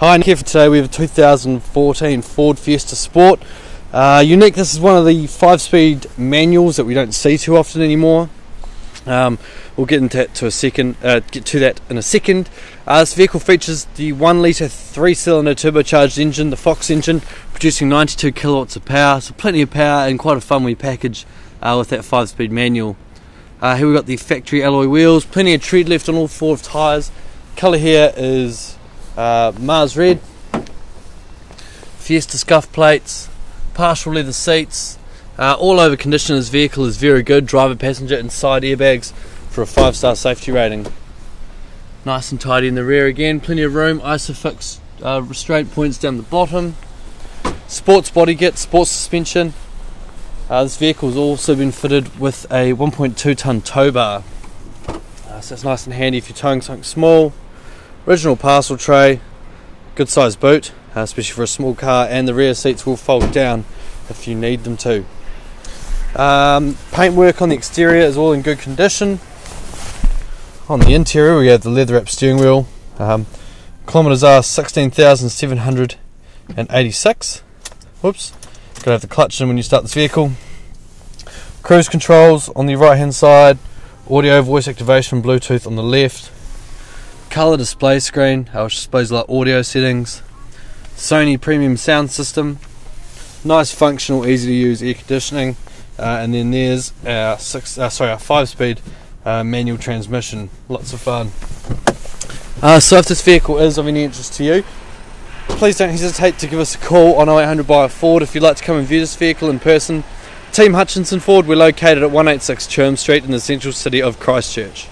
Hi, Nick here for today. We have a 2014 Ford Fiesta Sport. Uh, unique, this is one of the five speed manuals that we don't see too often anymore. Um, we'll get into that to a second. Uh, get to that in a second. Uh, this vehicle features the one litre three cylinder turbocharged engine, the Fox engine, producing 92 kilowatts of power. So plenty of power and quite a fun wee package uh, with that five speed manual. Uh, here we've got the factory alloy wheels, plenty of tread left on all four of tyres. Colour here is uh, Mars Red, Fiesta scuff plates, partial leather seats, uh, all over condition. This vehicle is very good. Driver, passenger, and side airbags for a five star safety rating. Nice and tidy in the rear again. Plenty of room. Isofix uh, restraint points down the bottom. Sports body kit, sports suspension. Uh, this vehicle has also been fitted with a 1.2 ton tow bar. Uh, so it's nice and handy if you're towing something small. Original parcel tray, good sized boot, uh, especially for a small car, and the rear seats will fold down if you need them to. Um, paintwork on the exterior is all in good condition. On the interior, we have the leather wrap steering wheel. Um, kilometers are 16,786. Whoops. Gotta have the clutch in when you start this vehicle. Cruise controls on the right hand side, audio voice activation, Bluetooth on the left, color display screen, which displays like audio settings, Sony premium sound system, nice functional, easy to use air conditioning, uh, and then there's our six, uh, sorry, our five speed uh, manual transmission. Lots of fun. Uh, so if this vehicle is of any interest to you, please don't hesitate to give us a call on 0800 by a Ford if you'd like to come and view this vehicle in person. Team Hutchinson Ford, we're located at 186 Tuam Street in the central city of Christchurch.